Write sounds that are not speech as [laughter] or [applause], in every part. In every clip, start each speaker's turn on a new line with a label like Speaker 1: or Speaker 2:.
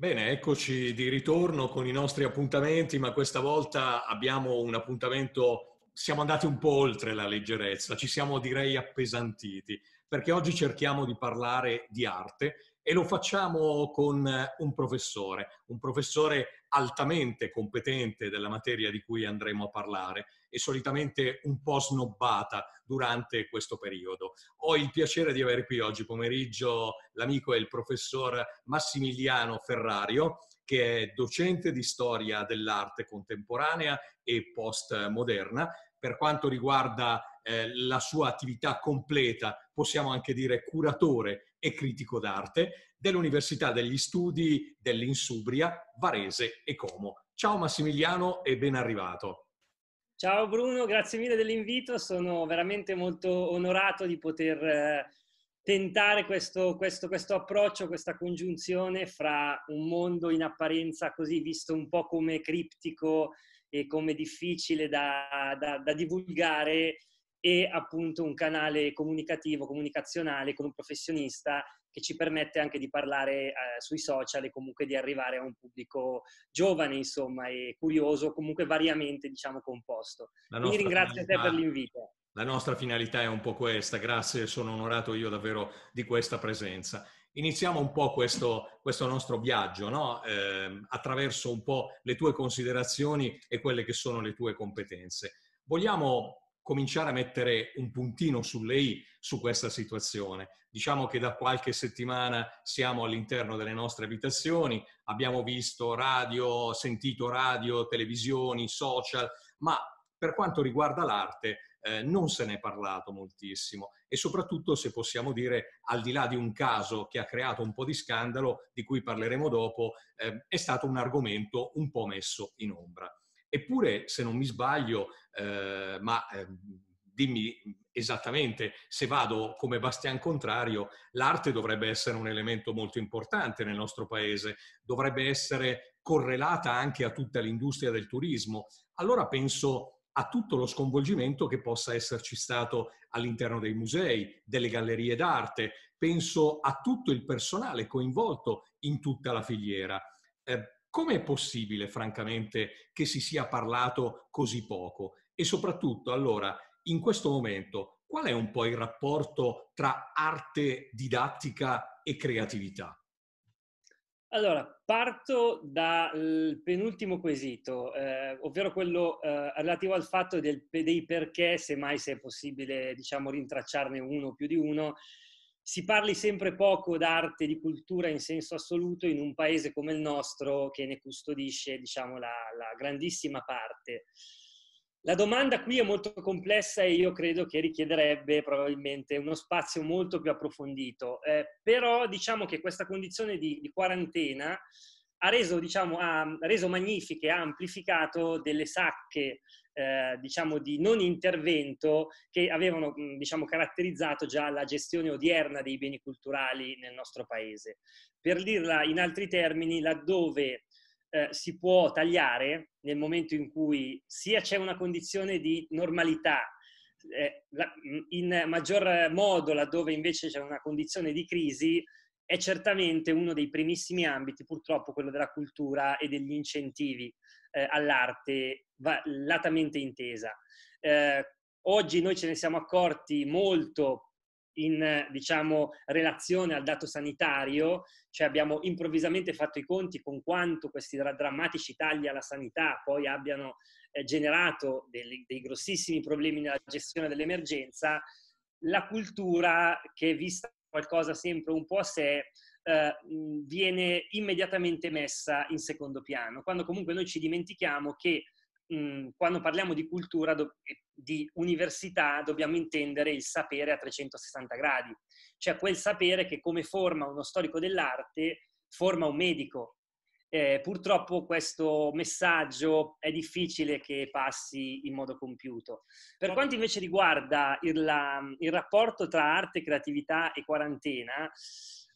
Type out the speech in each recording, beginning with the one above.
Speaker 1: Bene, eccoci di ritorno con i nostri appuntamenti, ma questa volta abbiamo un appuntamento, siamo andati un po' oltre la leggerezza, ci siamo direi appesantiti, perché oggi cerchiamo di parlare di arte e lo facciamo con un professore, un professore altamente competente della materia di cui andremo a parlare e solitamente un po' snobbata durante questo periodo. Ho il piacere di avere qui oggi pomeriggio l'amico e il professor Massimiliano Ferrario, che è docente di storia dell'arte contemporanea e postmoderna. Per quanto riguarda eh, la sua attività completa, possiamo anche dire curatore e critico d'arte dell'Università degli Studi dell'Insubria, Varese e Como. Ciao Massimiliano e ben arrivato.
Speaker 2: Ciao Bruno, grazie mille dell'invito, sono veramente molto onorato di poter eh, tentare questo, questo, questo, approccio, questa congiunzione fra un mondo in apparenza così visto un po' come criptico e come difficile da, da, da divulgare e appunto un canale comunicativo, comunicazionale con un professionista che ci permette anche di parlare eh, sui social e comunque di arrivare a un pubblico giovane, insomma, e curioso, comunque variamente, diciamo, composto. Quindi ringrazio te per l'invito.
Speaker 1: La nostra finalità è un po' questa, grazie, sono onorato io davvero di questa presenza. Iniziamo un po' questo, questo nostro viaggio, no? eh, attraverso un po' le tue considerazioni e quelle che sono le tue competenze. Vogliamo cominciare a mettere un puntino sulle i su questa situazione. Diciamo che da qualche settimana siamo all'interno delle nostre abitazioni, abbiamo visto radio, sentito radio, televisioni, social, ma per quanto riguarda l'arte eh, non se ne è parlato moltissimo e soprattutto se possiamo dire al di là di un caso che ha creato un po' di scandalo di cui parleremo dopo eh, è stato un argomento un po' messo in ombra. Eppure, se non mi sbaglio, eh, ma eh, dimmi esattamente se vado come Bastian Contrario, l'arte dovrebbe essere un elemento molto importante nel nostro paese, dovrebbe essere correlata anche a tutta l'industria del turismo. Allora penso a tutto lo sconvolgimento che possa esserci stato all'interno dei musei, delle gallerie d'arte, penso a tutto il personale coinvolto in tutta la filiera. Eh, come è possibile, francamente, che si sia parlato così poco? E soprattutto, allora, in questo momento, qual è un po' il rapporto tra arte didattica e creatività?
Speaker 2: Allora, parto dal penultimo quesito, eh, ovvero quello eh, relativo al fatto del, dei perché, se mai se è possibile, diciamo, rintracciarne uno o più di uno, si parli sempre poco d'arte e di cultura in senso assoluto in un paese come il nostro che ne custodisce diciamo, la, la grandissima parte. La domanda qui è molto complessa e io credo che richiederebbe probabilmente uno spazio molto più approfondito, eh, però diciamo che questa condizione di, di quarantena ha reso, diciamo, ha reso magnifiche, ha amplificato delle sacche eh, diciamo di non intervento che avevano diciamo, caratterizzato già la gestione odierna dei beni culturali nel nostro paese. Per dirla in altri termini, laddove eh, si può tagliare nel momento in cui sia c'è una condizione di normalità, eh, in maggior modo laddove invece c'è una condizione di crisi, è certamente uno dei primissimi ambiti, purtroppo quello della cultura e degli incentivi eh, all'arte va, latamente intesa. Eh, oggi noi ce ne siamo accorti molto in diciamo, relazione al dato sanitario, cioè abbiamo improvvisamente fatto i conti con quanto questi drammatici tagli alla sanità poi abbiano eh, generato dei, dei grossissimi problemi nella gestione dell'emergenza, la cultura che è vista qualcosa sempre un po' a sé, eh, viene immediatamente messa in secondo piano, quando comunque noi ci dimentichiamo che quando parliamo di cultura, di università, dobbiamo intendere il sapere a 360 gradi, cioè quel sapere che come forma uno storico dell'arte forma un medico. Eh, purtroppo questo messaggio è difficile che passi in modo compiuto. Per quanto invece riguarda il, la, il rapporto tra arte, creatività e quarantena,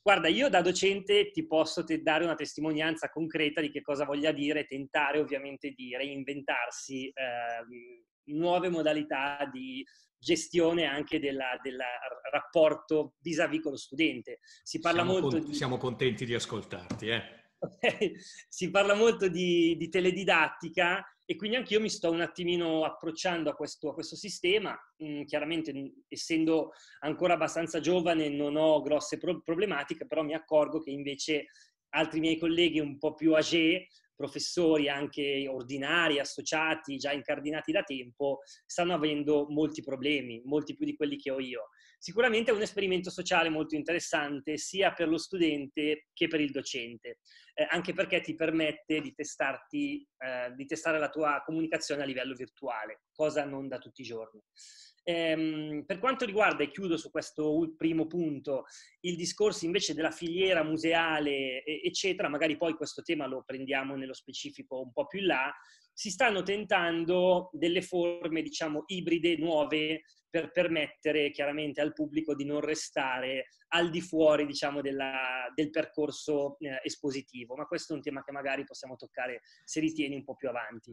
Speaker 2: Guarda, io da docente ti posso te dare una testimonianza concreta di che cosa voglia dire tentare ovviamente di reinventarsi eh, nuove modalità di gestione anche del rapporto vis-à-vis con lo studente.
Speaker 1: Si parla siamo molto con, di... Siamo contenti di ascoltarti, eh? [laughs]
Speaker 2: si parla molto di, di, teledidattica e quindi anche io mi sto un attimino approcciando a questo, a questo sistema. Mm, chiaramente, essendo ancora abbastanza giovane, non ho grosse pro- problematiche, però mi accorgo che invece altri miei colleghi un po' più âgé professori anche ordinari, associati, già incardinati da tempo, stanno avendo molti problemi, molti più di quelli che ho io. Sicuramente è un esperimento sociale molto interessante sia per lo studente che per il docente, eh, anche perché ti permette di, testarti, eh, di testare la tua comunicazione a livello virtuale, cosa non da tutti i giorni. Ehm, per quanto riguarda, e chiudo su questo primo punto, il discorso invece della filiera museale, eccetera, magari poi questo tema lo prendiamo nello specifico un po' più in là, si stanno tentando delle forme, diciamo, ibride, nuove, per permettere chiaramente al pubblico di non restare al di fuori, diciamo, della, del percorso eh, espositivo. Ma questo è un tema che magari possiamo toccare, se ritieni, un po' più avanti.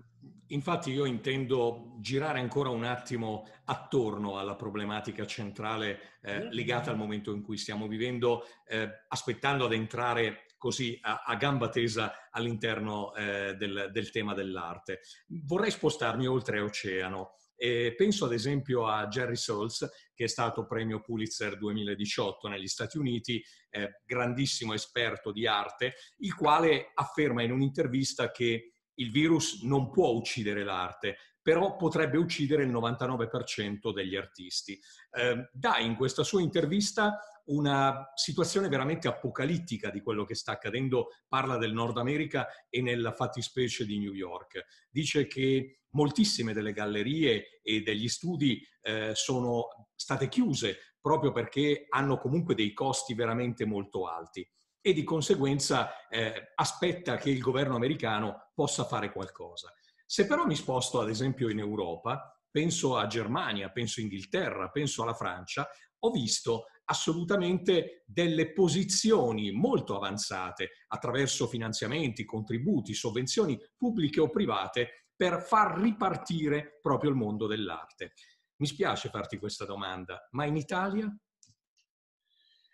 Speaker 1: Infatti io intendo girare ancora un attimo attorno alla problematica centrale eh, mm-hmm. legata al momento in cui stiamo vivendo, eh, aspettando ad entrare così a, a gamba tesa all'interno eh, del, del, tema dell'arte. Vorrei spostarmi oltre oceano. E penso ad esempio a Jerry Souls, che è stato premio Pulitzer 2018 negli Stati Uniti, eh, grandissimo esperto di arte, il quale afferma in un'intervista che il virus non può uccidere l'arte, però potrebbe uccidere il 99% degli artisti. Eh, dà in questa sua intervista una situazione veramente apocalittica di quello che sta accadendo, parla del Nord America e nella fattispecie di New York. Dice che moltissime delle gallerie e degli studi eh, sono state chiuse proprio perché hanno comunque dei costi veramente molto alti e di conseguenza eh, aspetta che il governo americano possa fare qualcosa. Se però mi sposto ad esempio in Europa, penso a Germania, penso a Inghilterra, penso alla Francia, ho visto assolutamente delle posizioni molto avanzate attraverso finanziamenti, contributi, sovvenzioni pubbliche o private per far ripartire proprio il mondo dell'arte. Mi spiace farti questa domanda, ma in Italia?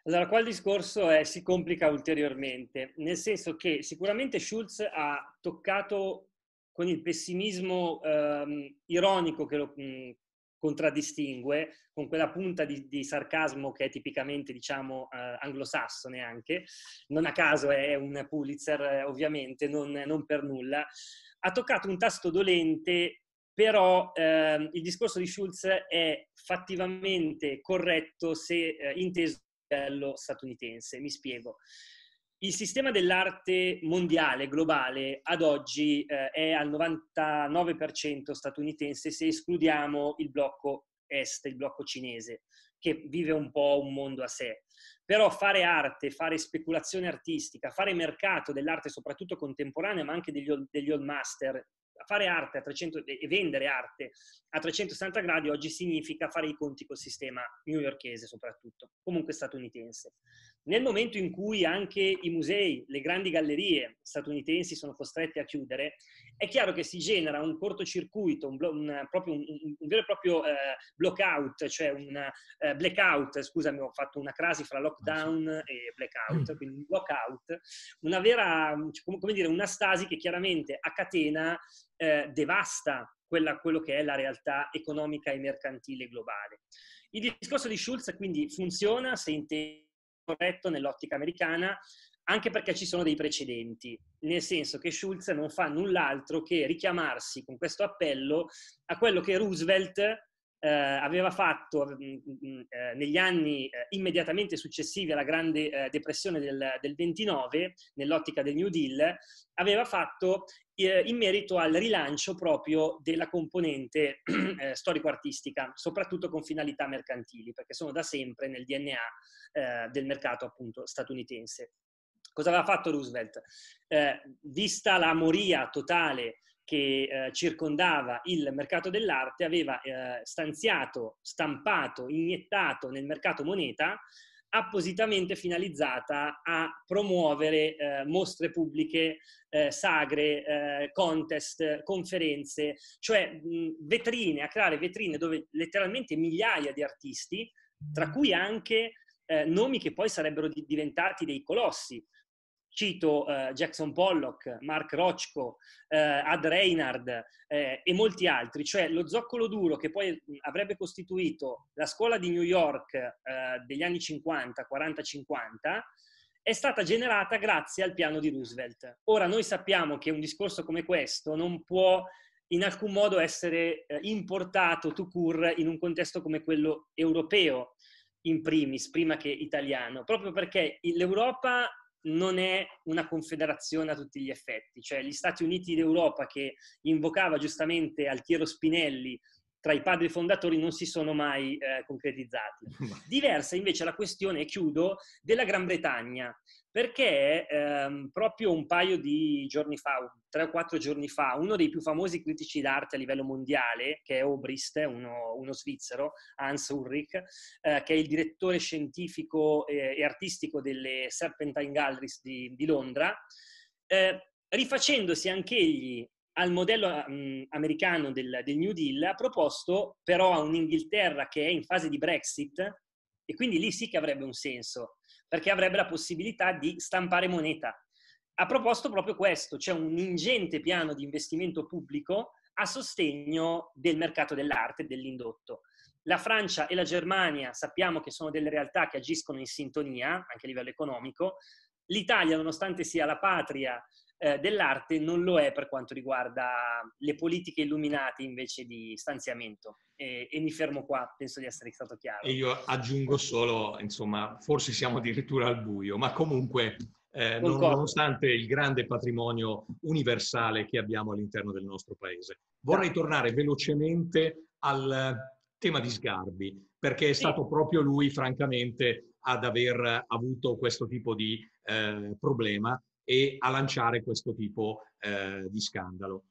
Speaker 2: Allora, qua il discorso è, si complica ulteriormente, nel senso che sicuramente Schulz ha toccato con il pessimismo ehm, ironico che lo, mh, contraddistingue, con quella punta di, di, sarcasmo che è tipicamente, diciamo, eh, anglosassone anche, non a caso è un Pulitzer, eh, ovviamente, non, non, per nulla, ha toccato un tasto dolente, però eh, il discorso di Schulz è fattivamente corretto se eh, inteso livello statunitense. Mi spiego. Il sistema dell'arte mondiale, globale, ad oggi eh, è al 99% statunitense se escludiamo il blocco est, il blocco cinese, che vive un po' un mondo a sé. Però fare arte, fare speculazione artistica, fare mercato dell'arte soprattutto contemporanea, ma anche degli old, degli old master, fare arte a 300, e vendere arte a 360 gradi oggi significa fare i conti col sistema newyorkese soprattutto, comunque statunitense. Nel momento in cui anche i musei, le grandi gallerie statunitensi sono costretti a chiudere, è chiaro che si genera un cortocircuito, un, un, proprio, un, un vero e proprio eh, blockout, cioè un eh, blackout, scusami, ho fatto una crasi fra lockdown e blackout, quindi un blockout, una vera, come dire, una stasi che chiaramente a catena eh, devasta quella, quello che è la realtà economica e mercantile globale. Il discorso di Schulz quindi funziona se intende corretto nell'ottica americana, anche perché ci sono dei precedenti, nel senso che Schulz non fa null'altro che richiamarsi con questo appello a quello che Roosevelt eh, aveva fatto mm, mm, eh, negli anni eh, immediatamente successivi alla grande eh, depressione del, del 29, nell'ottica del New Deal, aveva fatto eh, in merito al rilancio proprio della componente [clears throat] eh, storico-artistica, soprattutto con finalità mercantili, perché sono da sempre nel DNA del mercato appunto statunitense. Cosa aveva fatto Roosevelt? vista la moria totale che eh, circondava il mercato dell'arte aveva eh, stanziato, stampato, iniettato nel mercato moneta appositamente finalizzata a promuovere eh, mostre pubbliche, eh, sagre, eh, contest, conferenze, cioè mh, vetrine, a creare vetrine dove letteralmente migliaia di artisti, tra cui anche eh, nomi che poi sarebbero di- diventati dei colossi, cito eh, Jackson Pollock, Mark Rochko, eh, Ad Reinhard eh, e molti altri, cioè lo zoccolo duro che poi avrebbe costituito la scuola di New York eh, degli anni 50, 40-50, è stata generata grazie al piano di Roosevelt. Ora noi sappiamo che un discorso come questo non può in alcun modo essere eh, importato to cure in un contesto come quello europeo in primis, prima che italiano, proprio perché l'Europa non è una confederazione a tutti gli effetti, cioè gli Stati Uniti d'Europa che invocava giustamente Altiero Spinelli tra i padri fondatori non si sono mai eh, concretizzati. [laughs] Diversa invece la questione, e chiudo, della Gran Bretagna, perché ehm, proprio un paio di giorni fa, tre o quattro giorni fa, uno dei più famosi critici d'arte a livello mondiale, che è Obrist, uno, uno svizzero, Hans Ulrich, eh, che è il direttore scientifico e, e artistico delle Serpentine Galleries di, di Londra, eh, rifacendosi anch'egli al modello um, americano del, del, New Deal, ha proposto però a un'Inghilterra che è in fase di Brexit, e quindi lì sì che avrebbe un senso, perché avrebbe la possibilità di stampare moneta. Ha proposto proprio questo, cioè un ingente piano di investimento pubblico a sostegno del mercato dell'arte, dell'indotto. La Francia e la Germania sappiamo che sono delle realtà che agiscono in sintonia, anche a livello economico. L'Italia, nonostante sia la patria eh, dell'arte, non lo è per quanto riguarda le politiche illuminate invece di stanziamento. E, e, mi fermo qua, penso di essere stato chiaro.
Speaker 1: E io aggiungo solo, insomma, forse siamo addirittura al buio, ma comunque eh, nonostante il grande patrimonio universale che abbiamo all'interno del nostro paese. Vorrei tornare velocemente al tema di Sgarbi, perché è stato sì. proprio lui, francamente, ad aver avuto questo tipo di eh, problema e a lanciare questo tipo eh, di scandalo.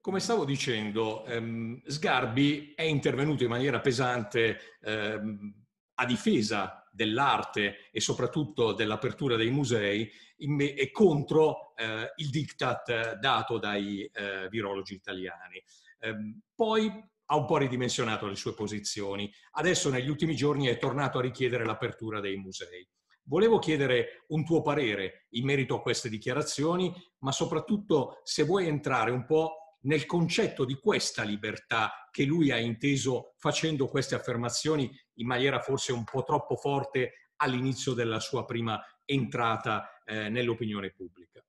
Speaker 1: Come stavo dicendo, ehm, Sgarbi è intervenuto in maniera pesante ehm, a difesa dell'arte e soprattutto dell'apertura dei musei me- e contro eh, il diktat dato dai eh, virologi italiani. Ehm, poi ha un po' ridimensionato le sue posizioni. Adesso negli ultimi giorni è tornato a richiedere l'apertura dei musei. Volevo chiedere un tuo parere in merito a queste dichiarazioni, ma soprattutto se vuoi entrare un po' nel concetto di questa libertà che lui ha inteso facendo queste affermazioni in maniera forse un po' troppo forte all'inizio della sua prima entrata eh, nell'opinione pubblica.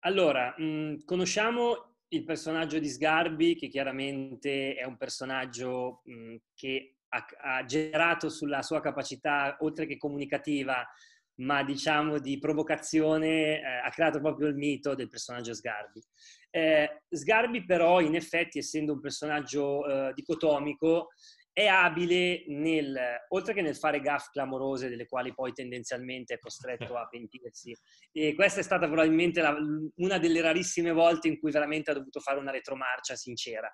Speaker 2: Allora, mh, conosciamo il personaggio di Sgarbi, che chiaramente è un personaggio mh, che ha, ha generato sulla sua capacità, oltre che comunicativa, ma diciamo di provocazione, eh, ha creato proprio il mito del personaggio Sgarbi. Eh, Sgarbi però, in effetti, essendo un personaggio eh, dicotomico, è abile nel, oltre che nel fare gaff clamorose delle quali poi tendenzialmente è costretto a [laughs] pentirsi. E questa è stata probabilmente la, una delle rarissime volte in cui veramente ha dovuto fare una retromarcia sincera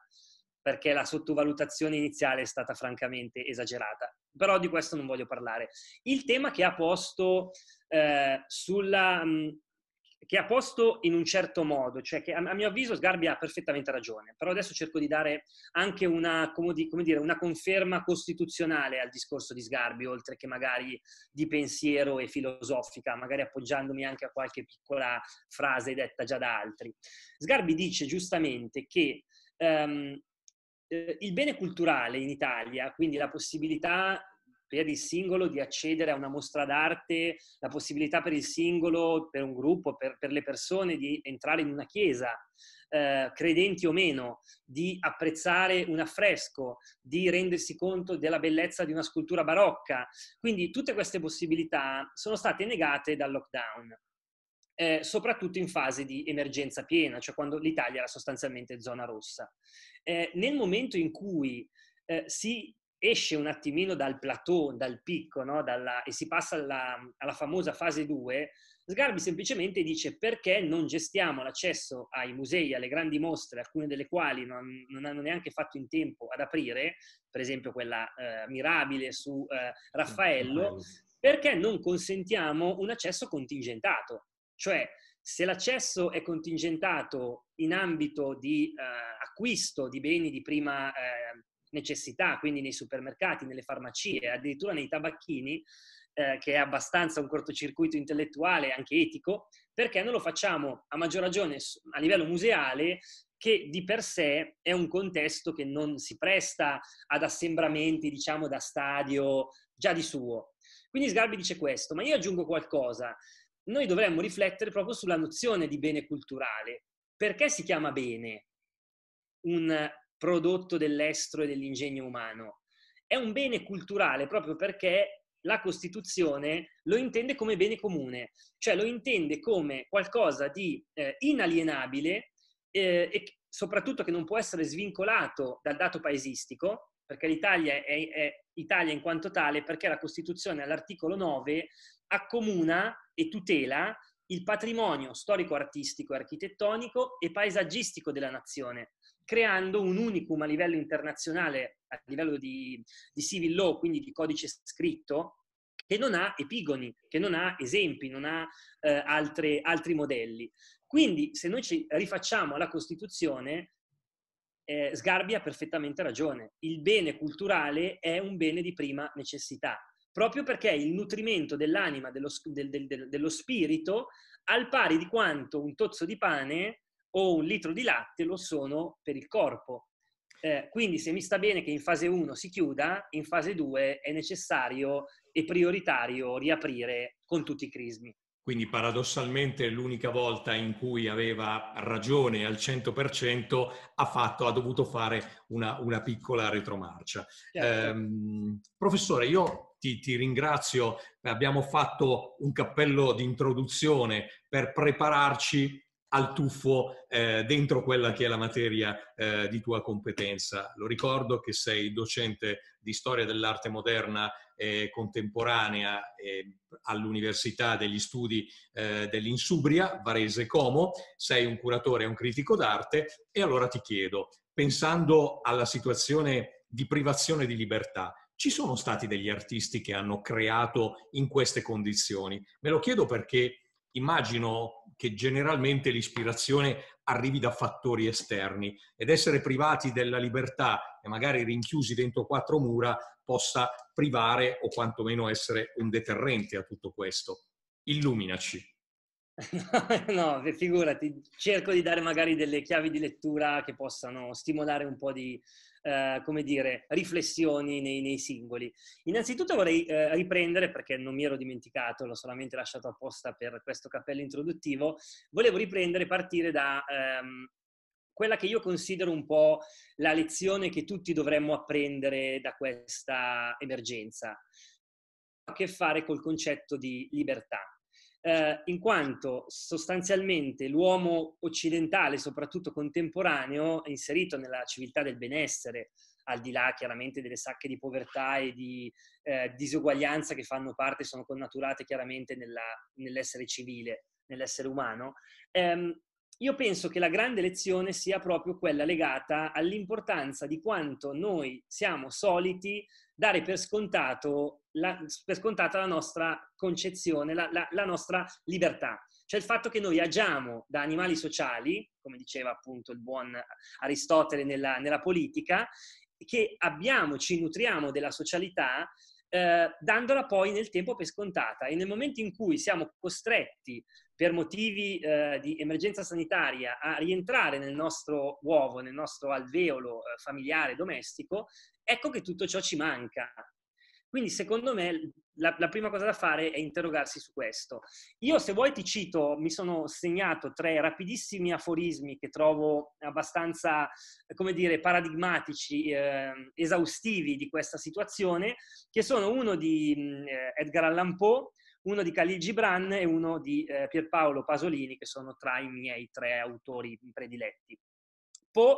Speaker 2: perché la sottovalutazione iniziale è stata francamente esagerata. Però di questo non voglio parlare. Il tema che ha posto eh, sulla... Mh, che ha posto in un certo modo, cioè che a, mio avviso Sgarbi ha perfettamente ragione, però adesso cerco di dare anche una, come dire, una conferma costituzionale al discorso di Sgarbi, oltre che magari di pensiero e filosofica, magari appoggiandomi anche a qualche piccola frase detta già da altri. Sgarbi dice giustamente che um, eh, il bene culturale in Italia, quindi la possibilità per il singolo di accedere a una mostra d'arte, la possibilità per il singolo, per un gruppo, per, per le persone di entrare in una chiesa, eh, credenti o meno, di apprezzare un affresco, di rendersi conto della bellezza di una scultura barocca. Quindi tutte queste possibilità sono state negate dal lockdown eh, soprattutto in fase di emergenza piena, cioè quando l'Italia era sostanzialmente zona rossa. Eh, nel momento in cui eh, si esce un attimino dal plateau, dal picco, no? Dalla, e si passa alla, alla famosa fase 2, Sgarbi semplicemente dice perché non gestiamo l'accesso ai musei, alle grandi mostre, alcune delle quali non, non hanno neanche fatto in tempo ad aprire, per esempio quella eh, mirabile su eh, Raffaello, perché non consentiamo un accesso contingentato. Cioè, se l'accesso è contingentato in ambito di eh, acquisto di beni di prima eh, necessità, quindi nei supermercati, nelle farmacie, addirittura nei tabacchini, eh, che è abbastanza un cortocircuito intellettuale e anche etico, perché non lo facciamo a maggior ragione a livello museale che di per sé è un contesto che non si presta ad assembramenti, diciamo, da stadio già di suo. Quindi Sgarbi dice questo, ma io aggiungo qualcosa. Noi dovremmo riflettere proprio sulla nozione di bene culturale. Perché si chiama bene un prodotto dell'estro e dell'ingegno umano? È un bene culturale proprio perché la Costituzione lo intende come bene comune, cioè lo intende come qualcosa di eh, inalienabile eh, e soprattutto che non può essere svincolato dal dato paesistico, perché l'Italia è, è Italia in quanto tale, perché la Costituzione all'articolo 9 accomuna e tutela il patrimonio storico-artistico, architettonico e paesaggistico della nazione, creando un unicum a livello internazionale, a livello di, di civil law, quindi di codice scritto, che non ha epigoni, che non ha esempi, non ha eh, altre, altri modelli. Quindi se noi ci rifacciamo alla Costituzione, eh, Sgarbi ha perfettamente ragione. Il bene culturale è un bene di prima necessità, proprio perché il nutrimento dell'anima, dello, del, del, dello spirito, al pari di quanto un tozzo di pane o un litro di latte lo sono per il corpo. Eh, quindi se mi sta bene che in fase 1 si chiuda, in fase 2 è necessario e prioritario riaprire con tutti i crismi.
Speaker 1: Quindi paradossalmente l'unica volta in cui aveva ragione al 100% ha, fatto, ha dovuto fare una, una piccola retromarcia. Certo. Eh, professore, io ti, ti, ringrazio, abbiamo fatto un cappello di introduzione per prepararci al tuffo eh, dentro quella che è la materia eh, di tua competenza. Lo ricordo che sei docente di storia dell'arte moderna e contemporanea eh, all'Università degli Studi eh, dell'Insubria, Varese Como, sei un curatore e un critico d'arte e allora ti chiedo, pensando alla situazione di privazione di libertà, ci sono stati degli artisti che hanno creato in queste condizioni? Me lo chiedo perché immagino che generalmente l'ispirazione arrivi da fattori esterni ed essere privati della libertà e magari rinchiusi dentro quattro mura possa privare o quantomeno essere un deterrente a tutto questo. Illuminaci. [laughs]
Speaker 2: no, figurati, cerco di dare magari delle chiavi di lettura che possano stimolare un po' di, eh, come dire, riflessioni nei, nei singoli. Innanzitutto vorrei eh, riprendere, perché non mi ero dimenticato, l'ho solamente lasciato apposta per questo cappello introduttivo, volevo riprendere partire da ehm, quella che io considero un po' la lezione che tutti dovremmo apprendere da questa emergenza, ha a che fare col concetto di libertà eh, in quanto sostanzialmente l'uomo occidentale, soprattutto contemporaneo, inserito nella civiltà del benessere, al di là chiaramente delle sacche di povertà e di eh, disuguaglianza che fanno parte, sono connaturate chiaramente nella, nell'essere civile, nell'essere umano, ehm, io penso che la grande lezione sia proprio quella legata all'importanza di quanto noi siamo soliti dare per, scontato la, per scontata la nostra concezione, la, la, la, nostra libertà. Cioè il fatto che noi agiamo da animali sociali, come diceva appunto il buon Aristotele nella, nella politica, che abbiamo, ci nutriamo della socialità eh, dandola poi nel tempo per scontata. E nel momento in cui siamo costretti per motivi eh, di emergenza sanitaria a rientrare nel nostro uovo, nel nostro alveolo eh, familiare, domestico, ecco che tutto ciò ci manca. Quindi secondo me la, la, prima cosa da fare è interrogarsi su questo. Io se vuoi ti cito, mi sono segnato tre rapidissimi aforismi che trovo abbastanza, come dire, paradigmatici, eh, esaustivi di questa situazione, che sono uno di eh, Edgar Allan Poe, uno di Khalil Gibran e uno di eh, Pierpaolo Pasolini, che sono tra i miei tre autori prediletti. Poe,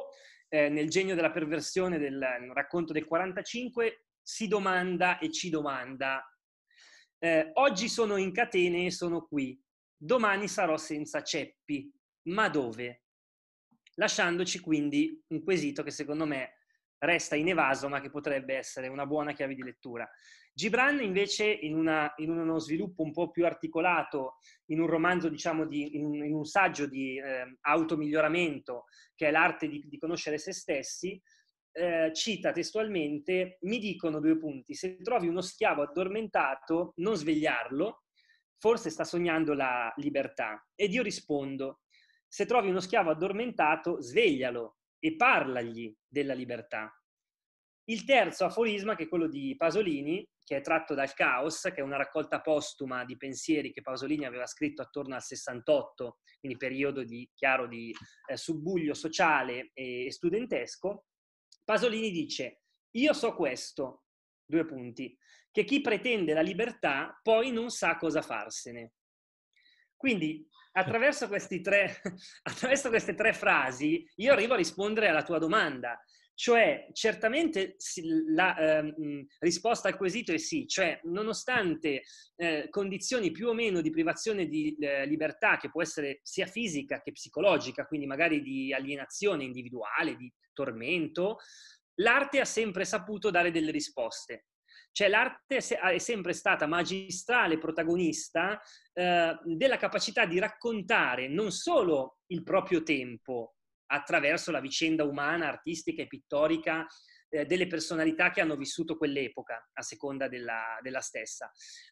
Speaker 2: eh, nel genio della perversione del racconto del 45, si domanda e ci domanda, eh, oggi sono in catene e sono qui, domani sarò senza ceppi, ma dove? Lasciandoci quindi un quesito che secondo me resta inevaso, ma che potrebbe essere una buona chiave di lettura. Gibran invece in, una, in uno sviluppo un po' più articolato, in un romanzo, diciamo, di, in, in un saggio di eh, automiglioramento, che è l'arte di, di conoscere se stessi, eh, cita testualmente, mi dicono due punti, se trovi uno schiavo addormentato, non svegliarlo, forse sta sognando la libertà. Ed io rispondo, se trovi uno schiavo addormentato, sveglialo e parlagli della libertà. Il terzo aforisma, che è quello di Pasolini, che è tratto dal Caos, che è una raccolta postuma di pensieri che Pasolini aveva scritto attorno al 68, quindi periodo di, chiaro di eh, subbuglio sociale e studentesco, Pasolini dice, io so questo, due punti, che chi pretende la libertà poi non sa cosa farsene. Quindi attraverso, tre, [laughs] attraverso queste tre frasi io arrivo a rispondere alla tua domanda. Cioè, certamente la eh, risposta al quesito è sì, cioè nonostante eh, condizioni più o meno di privazione di eh, libertà, che può essere sia fisica che psicologica, quindi magari di alienazione individuale, di tormento, l'arte ha sempre saputo dare delle risposte. Cioè l'arte è sempre stata magistrale protagonista eh, della capacità di raccontare non solo il proprio tempo, attraverso la vicenda umana, artistica e pittorica eh, delle personalità che hanno vissuto quell'epoca, a seconda della, della stessa,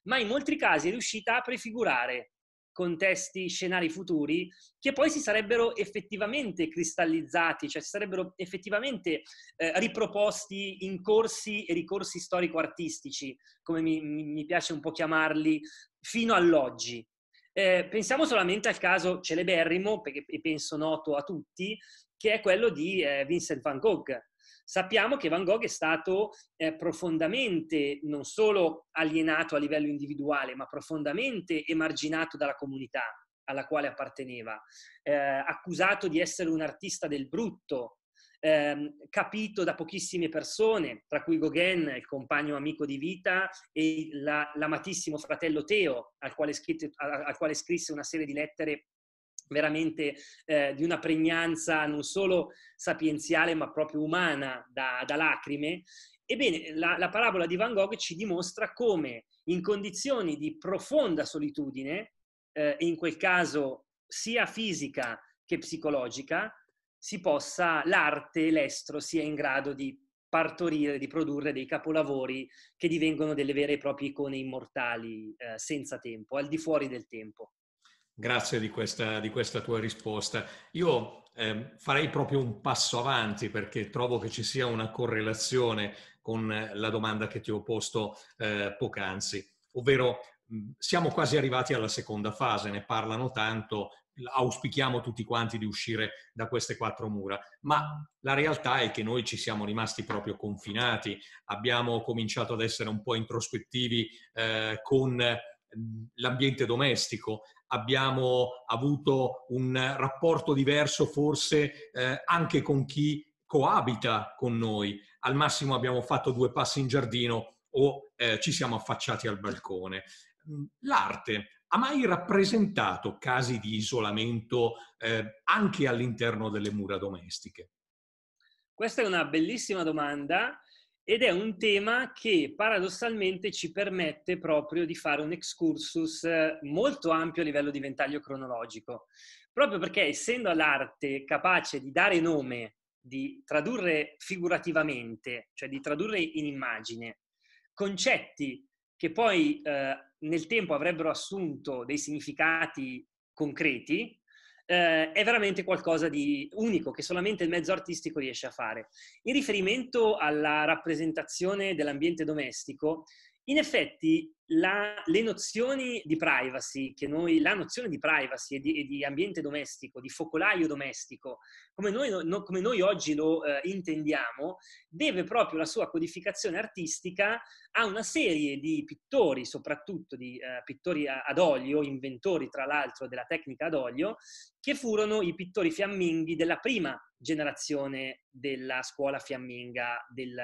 Speaker 2: ma in molti casi è riuscita a prefigurare contesti, scenari futuri che poi si sarebbero effettivamente cristallizzati, cioè si sarebbero effettivamente eh, riproposti in corsi e ricorsi storico-artistici, come mi, mi, piace un po' chiamarli, fino all'oggi. Eh, pensiamo solamente al caso celeberrimo, perché penso noto a tutti, che è quello di eh, Vincent van Gogh. Sappiamo che Van Gogh è stato eh, profondamente non solo alienato a livello individuale, ma profondamente emarginato dalla comunità alla quale apparteneva, eh, accusato di essere un artista del brutto, ehm, capito da pochissime persone, tra cui Gauguin, il compagno amico di vita, e la, l'amatissimo fratello Teo, al quale, scritte, al quale scrisse una serie di lettere veramente eh, di una pregnanza non solo sapienziale ma proprio umana da, da lacrime. Ebbene, la, la, parabola di Van Gogh ci dimostra come in condizioni di profonda solitudine, eh, in quel caso sia fisica che psicologica, si possa, l'arte, l'estro sia in grado di partorire, di produrre dei capolavori che divengono delle vere e proprie icone immortali eh, senza tempo, al di fuori del tempo.
Speaker 1: Grazie di questa, di questa tua risposta. Io eh, farei proprio un passo avanti perché trovo che ci sia una correlazione con la domanda che ti ho posto eh, poc'anzi, ovvero siamo quasi arrivati alla seconda fase, ne parlano tanto, auspichiamo tutti quanti di uscire da queste quattro mura, ma la realtà è che noi ci siamo rimasti proprio confinati, abbiamo cominciato ad essere un po' introspettivi eh, con l'ambiente domestico, abbiamo avuto un rapporto diverso forse eh, anche con chi coabita con noi, al massimo abbiamo fatto due passi in giardino o eh, ci siamo affacciati al balcone. L'arte ha mai rappresentato casi di isolamento eh, anche all'interno delle mura domestiche?
Speaker 2: Questa è una bellissima domanda ed è un tema che paradossalmente ci permette proprio di fare un excursus eh, molto ampio a livello di ventaglio cronologico, proprio perché essendo l'arte capace di dare nome, di tradurre figurativamente, cioè di tradurre in immagine, concetti che poi eh, nel tempo avrebbero assunto dei significati concreti, eh, è veramente qualcosa di unico che solamente il mezzo artistico riesce a fare. In riferimento alla rappresentazione dell'ambiente domestico, in effetti la, le nozioni di privacy, che noi, la nozione di privacy e di, e di ambiente domestico, di focolaio domestico, come noi, no, come noi oggi lo eh, intendiamo, deve proprio la sua codificazione artistica a una serie di pittori, soprattutto di eh, pittori ad olio, inventori tra l'altro della tecnica ad olio, che furono i pittori fiamminghi della prima generazione della scuola fiamminga del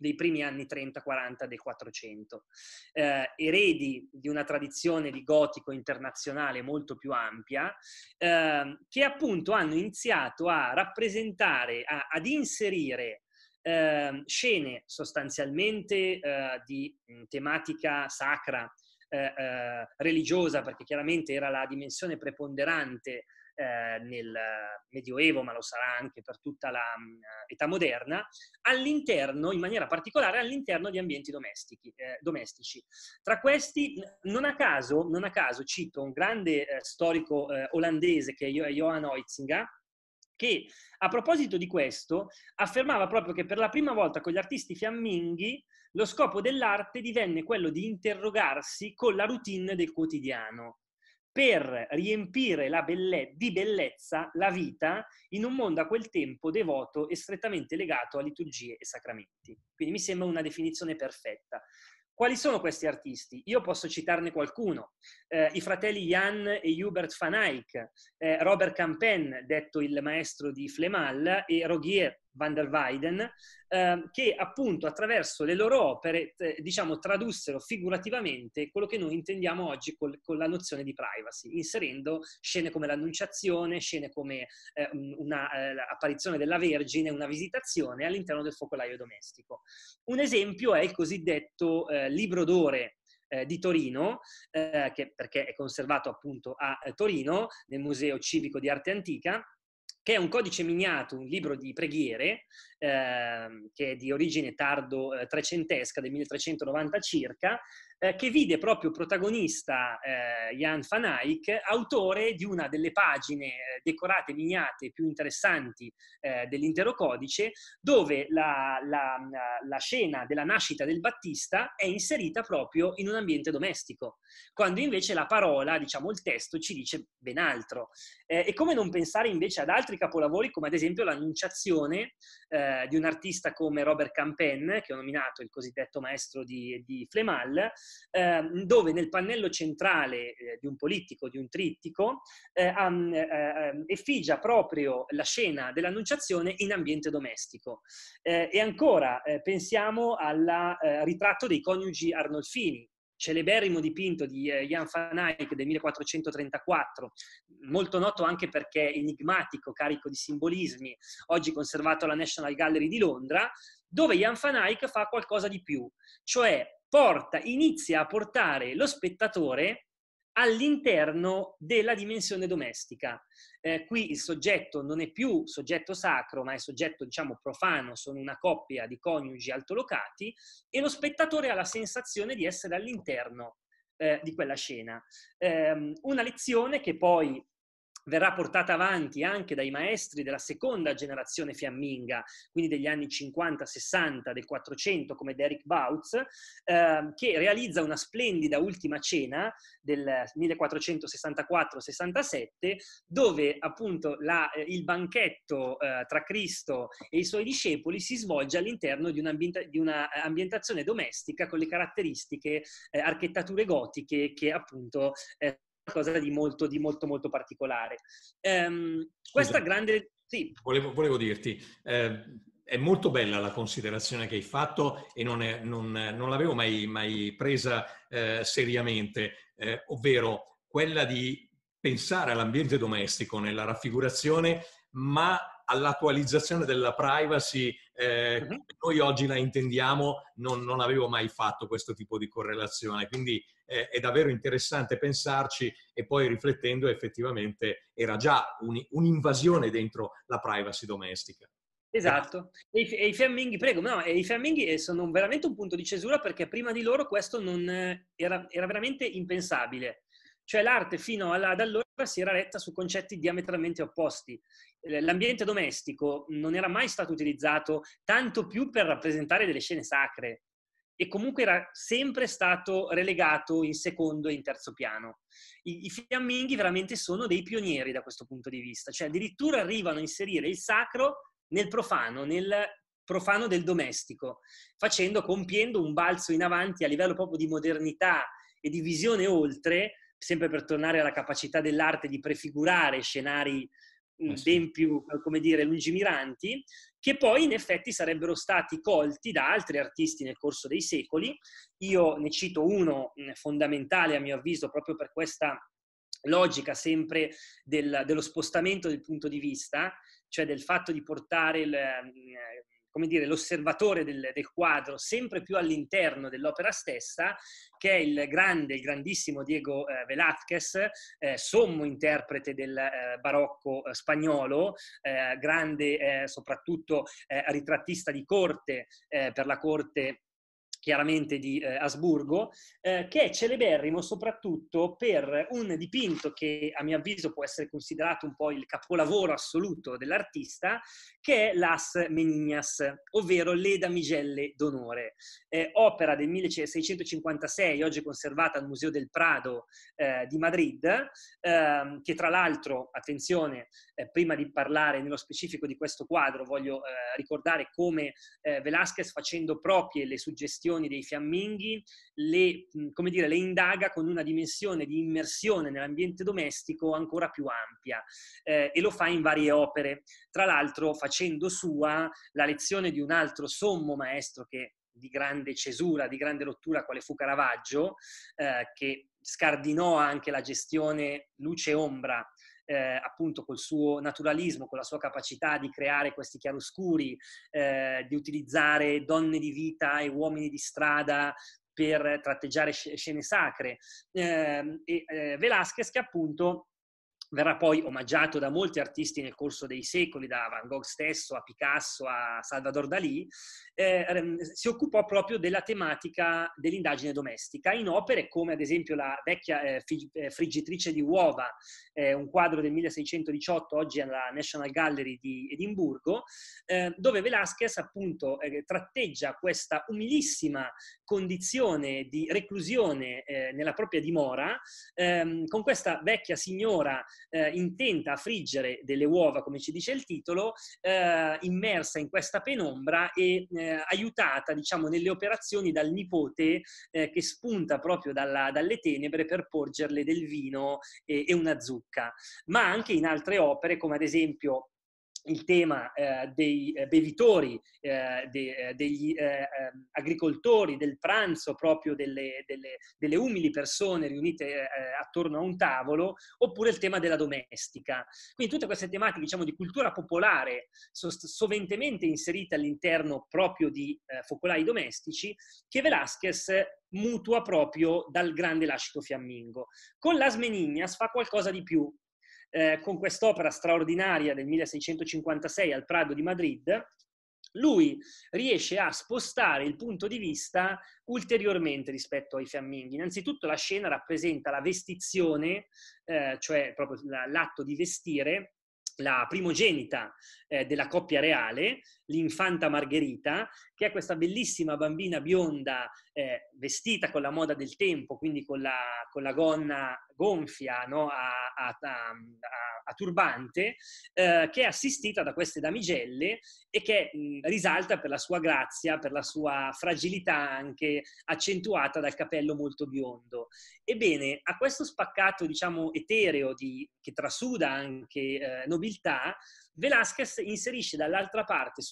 Speaker 2: dei primi anni 30-40 del 400, eh, eredi di una tradizione di gotico internazionale molto più ampia, eh, che appunto hanno iniziato a rappresentare, a, ad inserire eh, scene sostanzialmente eh, di tematica sacra, eh, eh, religiosa, perché chiaramente era la dimensione preponderante eh, nel Medioevo, ma lo sarà anche per tutta l'età mm, moderna, all'interno, in maniera particolare all'interno di ambienti eh, domestici. Tra questi, non a caso, non a caso cito un grande eh, storico eh, olandese che è Johan Oitzinga, che a proposito di questo affermava proprio che per la prima volta con gli artisti fiamminghi lo scopo dell'arte divenne quello di interrogarsi con la routine del quotidiano per riempire belle- di bellezza la vita in un mondo a quel tempo devoto e strettamente legato a liturgie e sacramenti. Quindi mi sembra una definizione perfetta. Quali sono questi artisti? Io posso citarne qualcuno. Eh, I fratelli Jan e Hubert van Eyck, eh, Robert Campen, detto il maestro di Flemal, e Rogier van der Weyden, eh, che appunto attraverso le loro opere, eh, diciamo, tradussero figurativamente quello che noi intendiamo oggi col, con la nozione di privacy, inserendo scene come l'annunciazione, scene come eh, un'apparizione eh, della Vergine, una visitazione all'interno del focolaio domestico. Un esempio è il cosiddetto eh, libro d'ore eh, di Torino, che, perché è conservato appunto a Torino, nel Museo Civico di Arte Antica, che è un codice miniato, un libro di preghiere, che è di origine tardo eh, trecentesca, del 1390 circa, eh, che vide proprio protagonista eh, Jan van Eyck, autore di una delle pagine eh, decorate, miniate più interessanti eh, dell'intero codice, dove la, la, la, scena della nascita del Battista è inserita proprio in un ambiente domestico, quando invece la parola, diciamo il testo, ci dice ben altro. Eh, e come non pensare invece ad altri capolavori, come ad esempio l'Annunciazione eh, di un artista come Robert Campen, che ho nominato il cosiddetto maestro di, di Flemal, Ehm, dove nel pannello centrale eh, di un politico, di un trittico, eh, eh, effigia proprio la scena dell'annunciazione in ambiente domestico. Eh, e ancora eh, pensiamo al eh, ritratto dei coniugi Arnolfini, celeberrimo dipinto di Jan van Eyck del 1434, molto noto anche perché enigmatico, carico di simbolismi, oggi conservato alla National Gallery di Londra, dove Jan van Eyck fa qualcosa di più, cioè porta, inizia a portare lo spettatore all'interno della dimensione domestica. Eh, qui il soggetto non è più soggetto sacro, ma è soggetto, diciamo, profano, sono una coppia di coniugi altolocati e lo spettatore ha la sensazione di essere all'interno eh, di quella scena. Eh, una lezione che poi verrà portata avanti anche dai maestri della seconda generazione fiamminga, quindi degli anni 50-60 del 400 come Derek Bautz, eh, che realizza una splendida ultima cena del 1464-67 dove appunto la, eh, il banchetto eh, tra Cristo e i suoi discepoli si svolge all'interno di, di un'ambientazione domestica con le caratteristiche eh, architettature gotiche che appunto eh, qualcosa di molto, di molto, molto particolare. Um, questa Scusa, grande...
Speaker 1: Sì. Volevo, volevo dirti, eh, è molto bella la considerazione che hai fatto e non, è, non, non l'avevo mai, mai presa eh, seriamente, eh, ovvero quella di pensare all'ambiente domestico nella raffigurazione, ma all'attualizzazione della privacy, eh, uh-huh. noi oggi la intendiamo, non, non, avevo mai fatto questo tipo di correlazione, quindi eh, è davvero interessante pensarci e poi riflettendo effettivamente era già un, un'invasione dentro la privacy domestica.
Speaker 2: Esatto, e i, e i fiamminghi, prego, no, i fiamminghi sono veramente un punto di cesura perché prima di loro questo non era, era veramente impensabile. Cioè l'arte fino ad allora si era retta su concetti diametralmente opposti. L'ambiente domestico non era mai stato utilizzato tanto più per rappresentare delle scene sacre e comunque era sempre stato relegato in secondo e in terzo piano. I, i fiamminghi veramente sono dei pionieri da questo punto di vista, cioè addirittura arrivano a inserire il sacro nel profano, nel profano del domestico, facendo, compiendo un balzo in avanti a livello proprio di modernità e di visione oltre sempre per tornare alla capacità dell'arte di prefigurare scenari eh sì. ben più, come dire, lungimiranti, che poi in effetti sarebbero stati colti da altri artisti nel corso dei secoli. Io ne cito uno fondamentale a mio avviso proprio per questa logica sempre del, dello spostamento del punto di vista, cioè del fatto di portare il, come dire, l'osservatore del, del, quadro sempre più all'interno dell'opera stessa, che è il grande, il grandissimo Diego eh, Velázquez, eh, sommo interprete del eh, barocco eh, spagnolo, eh, grande soprattutto ritrattista di corte per la corte chiaramente di eh, Asburgo, eh, che è celeberrimo soprattutto per un dipinto che a mio avviso può essere considerato un po' il capolavoro assoluto dell'artista, che è Las Menignas, ovvero Le Damigelle d'Onore, eh, opera del 1656, oggi conservata al Museo del Prado eh, di Madrid, ehm, che tra l'altro, attenzione, eh, prima di parlare nello specifico di questo quadro, voglio eh, ricordare come Velázquez facendo proprie le suggestioni questioni dei fiamminghi le, dire, le indaga con una dimensione di immersione nell'ambiente domestico ancora più ampia eh, e lo fa in varie opere. Tra l'altro facendo sua la lezione di un altro sommo maestro che di grande cesura, di grande rottura, quale fu Caravaggio, eh, che scardinò anche la gestione luce-ombra eh, appunto col suo naturalismo, con la sua capacità di creare questi chiaroscuri, eh, di utilizzare donne di vita e uomini di strada per tratteggiare scene sacre. Eh, e Velázquez che appunto verrà poi omaggiato da molti artisti nel corso dei secoli, da Van Gogh stesso a Picasso a Salvador Dalí, eh, ehm, si occupò proprio della tematica dell'indagine domestica in opere come ad esempio la vecchia eh, eh friggitrice di uova, eh, un quadro del 1618 oggi alla National Gallery di Edimburgo, eh, dove Velázquez appunto eh, tratteggia questa umilissima condizione di reclusione nella propria dimora ehm, con questa vecchia signora intenta a friggere delle uova, come ci dice il titolo, immersa in questa penombra e eh, aiutata, diciamo, nelle operazioni dal nipote eh, che spunta proprio dalla, dalle tenebre per porgerle del vino e, e una zucca, ma anche in altre opere come ad esempio il tema eh, dei eh, bevitori, eh, de, eh, degli eh, ehm, agricoltori, del pranzo proprio delle, delle, delle umili persone riunite eh, attorno a un tavolo, oppure il tema della domestica. Quindi tutte queste tematiche diciamo, di cultura popolare, soventemente inserite all'interno proprio di focolai domestici, che Velázquez mutua proprio dal grande lascito fiammingo. Con Las Menignas fa qualcosa di più, eh, con quest'opera straordinaria del 1656 al Prado di Madrid, lui riesce a spostare il punto di vista ulteriormente rispetto ai fiamminghi. Innanzitutto la scena rappresenta la vestizione, eh, cioè proprio l'atto di vestire, la primogenita eh, della coppia reale, l'infanta Margherita, che è questa bellissima bambina bionda eh, vestita con la moda del tempo, quindi con la, con la gonna gonfia no? a, a, a, a, turbante, eh, che è assistita da queste damigelle e che mh, risalta per la sua grazia, per la sua fragilità anche accentuata dal capello molto biondo. Ebbene, a questo spaccato, diciamo, etereo di, che trasuda anche eh, nobiltà, Velázquez inserisce dall'altra parte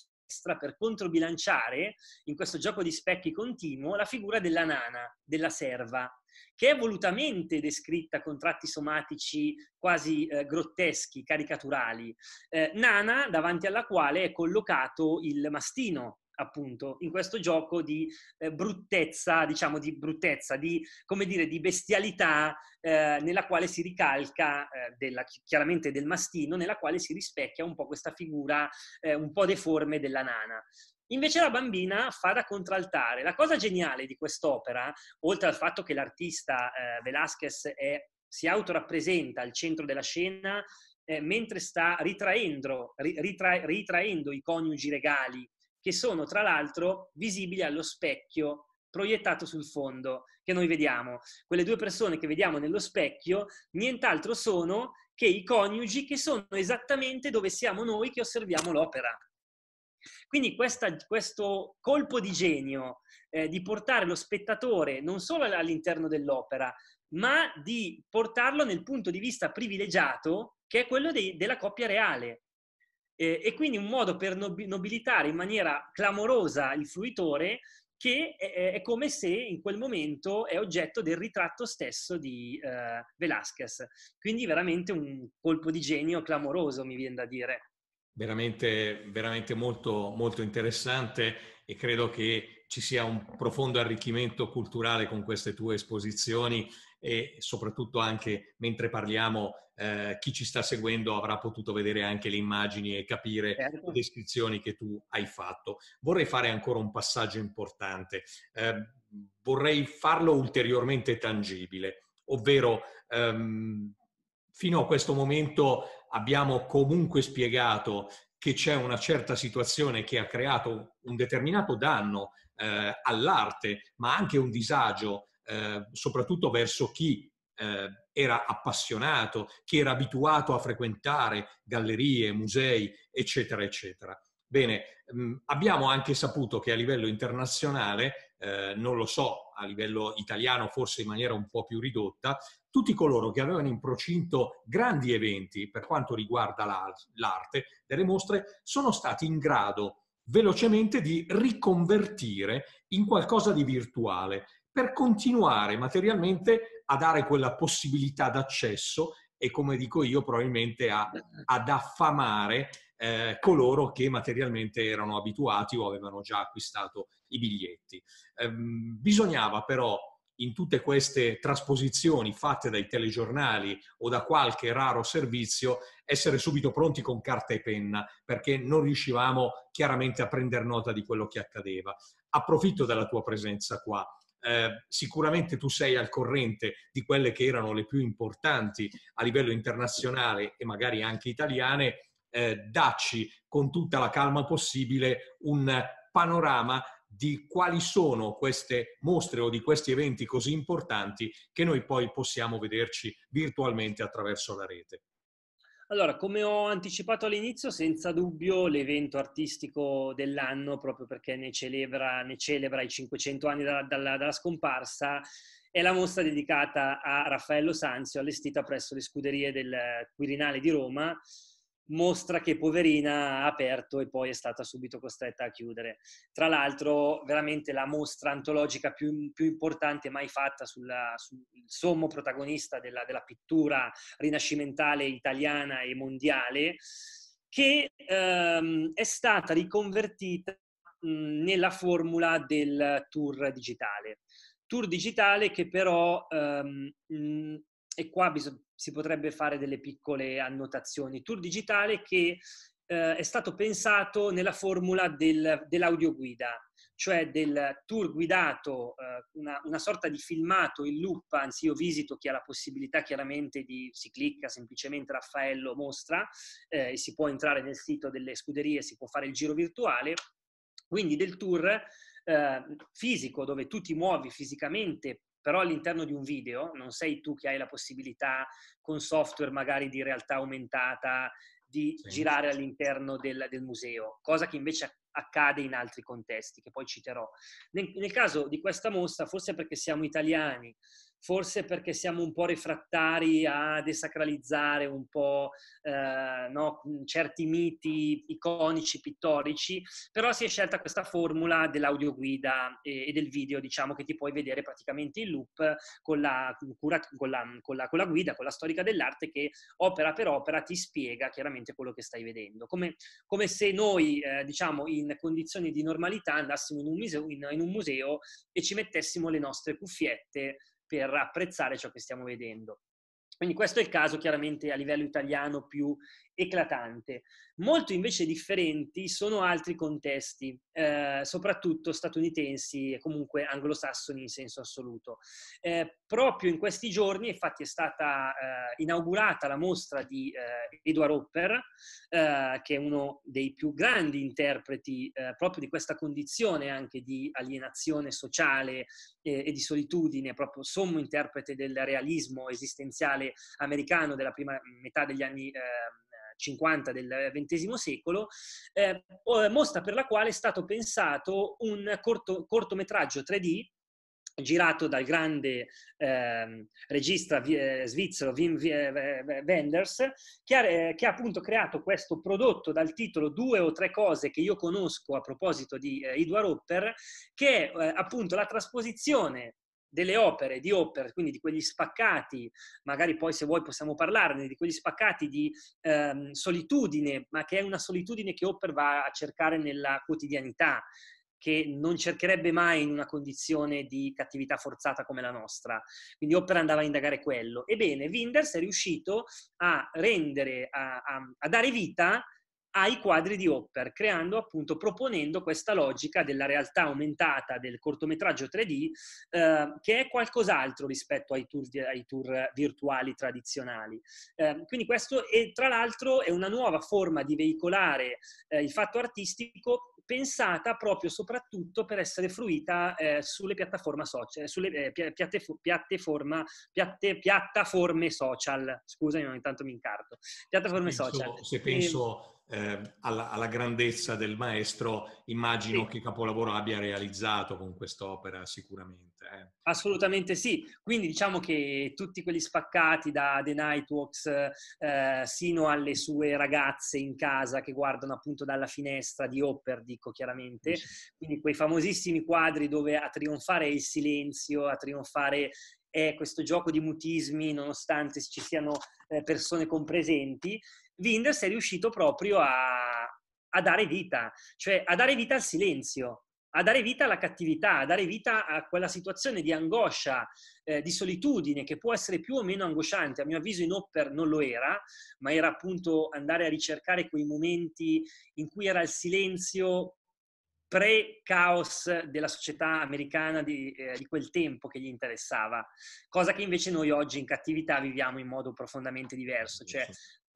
Speaker 2: per controbilanciare in questo gioco di specchi continuo la figura della nana, della serva, che è volutamente descritta con tratti somatici quasi eh, grotteschi, caricaturali. Eh, nana davanti alla quale è collocato il mastino, appunto, in questo gioco di eh, bruttezza, diciamo di bruttezza, di, come dire, di bestialità eh, nella quale si ricalca, eh, della, chiaramente del mastino, nella quale si rispecchia un po' questa figura eh, un po' deforme della nana. Invece la bambina fa da contraltare. La cosa geniale di quest'opera, oltre al fatto che l'artista eh, Velázquez è, si autorappresenta al centro della scena, eh, mentre sta ritraendo, ritra, ritraendo i coniugi regali che sono tra l'altro visibili allo specchio proiettato sul fondo che noi vediamo. Quelle due persone che vediamo nello specchio nient'altro sono che i coniugi che sono esattamente dove siamo noi che osserviamo l'opera. Quindi questa, questo colpo di genio eh, di portare lo spettatore non solo all'interno dell'opera, ma di portarlo nel punto di vista privilegiato che è quello dei, della coppia reale eh, e quindi un modo per nobilitare in maniera clamorosa il fruitore che è, è, come se in quel momento è oggetto del ritratto stesso di eh, Velázquez. Quindi veramente un colpo di genio clamoroso, mi viene da dire.
Speaker 1: veramente, veramente molto, molto interessante e credo che ci sia un profondo arricchimento culturale con queste tue esposizioni e soprattutto anche mentre parliamo eh, chi ci sta seguendo avrà potuto vedere anche le immagini e capire certo. le descrizioni che tu hai fatto. Vorrei fare ancora un passaggio importante, eh, vorrei farlo ulteriormente tangibile, ovvero ehm, fino a questo momento abbiamo comunque spiegato che c'è una certa situazione che ha creato un determinato danno eh, all'arte, ma anche un disagio, eh, soprattutto verso chi eh, era appassionato, chi era abituato a frequentare gallerie, musei, eccetera, eccetera. Bene, mh, mm, abbiamo anche saputo che a livello internazionale, eh, non lo so, a livello italiano forse in maniera un po' più ridotta, tutti coloro che avevano in procinto grandi eventi per quanto riguarda l'arte delle mostre sono stati in grado velocemente di riconvertire in qualcosa di virtuale per continuare materialmente a dare quella possibilità d'accesso e come dico io probabilmente a, ad affamare eh, coloro che materialmente erano abituati o avevano già acquistato i biglietti. Eh, bisognava però in tutte queste trasposizioni fatte dai telegiornali o da qualche raro servizio essere subito pronti con carta e penna perché non riuscivamo chiaramente a prendere nota di quello che accadeva. Approfitto della tua presenza qua. Eh, sicuramente tu sei al corrente di quelle che erano le più importanti a livello internazionale e magari anche italiane, eh, dacci con tutta la calma possibile un panorama di quali sono queste mostre o di questi eventi così importanti che noi poi possiamo vederci virtualmente attraverso la rete.
Speaker 2: Allora, come ho anticipato all'inizio, senza dubbio l'evento artistico dell'anno, proprio perché ne celebra, ne celebra i 500 anni dalla, dalla, dalla scomparsa, è la mostra dedicata a Raffaello Sanzio, allestita presso le scuderie del Quirinale di Roma, mostra che poverina ha aperto e poi è stata subito costretta a chiudere. Tra l'altro, veramente la mostra antologica più, più importante mai fatta sul sommo protagonista della, della, pittura rinascimentale italiana e mondiale, che ehm, è stata riconvertita mh, nella formula del tour digitale. Tour digitale che però ehm, mh, e qua bis- si potrebbe fare delle piccole annotazioni. Tour digitale che eh, è stato pensato nella formula del, dell'audioguida, cioè del tour guidato, eh, una, una, sorta di filmato in loop, anzi io visito chi ha la possibilità chiaramente di, si clicca semplicemente Raffaello mostra eh, e si può entrare nel sito delle scuderie, si può fare il giro virtuale, quindi del tour eh, fisico dove tu ti muovi fisicamente però all'interno di un video non sei tu che hai la possibilità con software magari di realtà aumentata di sì. girare all'interno del, del, museo, cosa che invece accade in altri contesti, che poi citerò. Nel, nel caso di questa mostra, forse perché siamo italiani, forse perché siamo un po' refrattari a desacralizzare un po' eh, no, certi miti iconici, pittorici, però si è scelta questa formula dell'audioguida e, e del video, diciamo, che ti puoi vedere praticamente in loop con la, cura, con la, con la, con la guida, con la storica dell'arte che opera per opera ti spiega chiaramente quello che stai vedendo. Come, come se noi, eh, diciamo, in condizioni di normalità andassimo in un, museo, in, in un museo e ci mettessimo le nostre cuffiette per apprezzare ciò che stiamo vedendo. Quindi questo è il caso chiaramente a livello italiano più eclatante. Molto invece differenti sono altri contesti, eh, soprattutto statunitensi e comunque anglosassoni in senso assoluto. Eh, proprio in questi giorni, infatti, è stata eh, inaugurata la mostra di eh, Edward Hopper, eh, che è uno dei più grandi interpreti eh, proprio di questa condizione anche di alienazione sociale e di solitudine, proprio sommo interprete del realismo esistenziale americano della prima metà degli anni 50 del XX secolo, eh, mostra per la quale è stato pensato un corto, cortometraggio 3D girato dal grande eh, regista eh, svizzero Wim Wenders, che ha, eh, che ha, appunto creato questo prodotto dal titolo Due o tre cose che io conosco a proposito di eh, Edward Hopper, che è eh, appunto la trasposizione delle opere di Hopper, quindi di quegli spaccati, magari poi se vuoi possiamo parlarne, di quegli spaccati di ehm, solitudine, ma che è una solitudine che Hopper va a cercare nella quotidianità, che non cercherebbe mai in una condizione di cattività forzata come la nostra. Quindi Hopper andava a indagare quello. Ebbene, Winders è riuscito a rendere, a, a, a dare vita ai quadri di Hopper, creando appunto, proponendo questa logica della realtà aumentata del cortometraggio 3D, eh, che è qualcos'altro rispetto ai tour, ai tour virtuali tradizionali. Eh, quindi questo, e tra l'altro, è una nuova forma di veicolare eh, il fatto artistico pensata proprio soprattutto per essere fruita eh, sulle piattaforme social, sulle eh, piattaforma, piatte, piattaforme social. Scusami, ogni tanto mi incarto. Piattaforme
Speaker 1: penso,
Speaker 2: social.
Speaker 1: Se penso eh, alla, alla, grandezza del maestro, immagino sì. che capolavoro abbia realizzato con quest'opera sicuramente. Eh.
Speaker 2: Assolutamente sì, quindi diciamo che tutti quelli spaccati da The Nightwalks eh, sino alle sue ragazze in casa che guardano appunto dalla finestra di Hopper, dico chiaramente, sì. quindi quei famosissimi quadri dove a trionfare è il silenzio, a trionfare è questo gioco di mutismi nonostante ci siano eh, persone compresenti, Winders è riuscito proprio a, a dare vita, cioè a dare vita al silenzio, a dare vita alla cattività, a dare vita a quella situazione di angoscia, eh, di solitudine che può essere più o meno angosciante. A mio avviso in Hopper non lo era, ma era appunto andare a ricercare quei momenti in cui era il silenzio pre-caos della società americana di, eh, di, quel tempo che gli interessava, cosa che invece noi oggi in cattività viviamo in modo profondamente diverso, cioè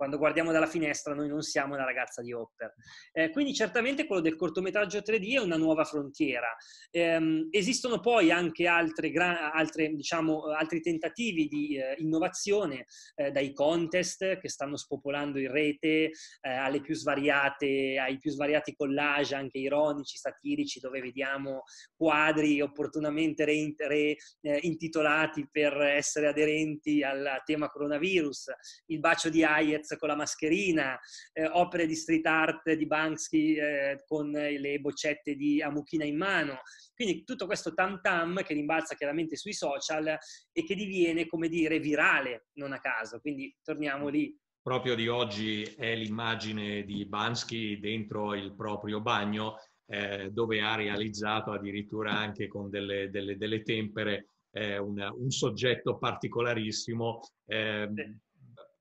Speaker 2: quando guardiamo dalla finestra noi non siamo una ragazza di Hopper. Eh, quindi certamente quello del cortometraggio 3D è una nuova frontiera. Eh, esistono poi anche altre, altre, diciamo, altri tentativi di eh, innovazione, eh, dai contest che stanno spopolando in rete, eh, alle più svariate, ai più svariati collage, anche ironici, satirici, dove vediamo quadri opportunamente reintitolati re, eh, per essere aderenti al tema coronavirus, il bacio di Hayez con la mascherina, eh, opere di street art di Banksy eh, con le boccette di Amuchina in mano. Quindi tutto questo tam tam che rimbalza chiaramente sui social e che diviene, come dire, virale, non a caso. Quindi torniamo lì.
Speaker 1: Proprio di oggi è l'immagine di Bansky dentro il proprio bagno, eh, dove ha realizzato addirittura anche con delle, delle, delle tempere eh, una, un soggetto particolarissimo. Eh, sì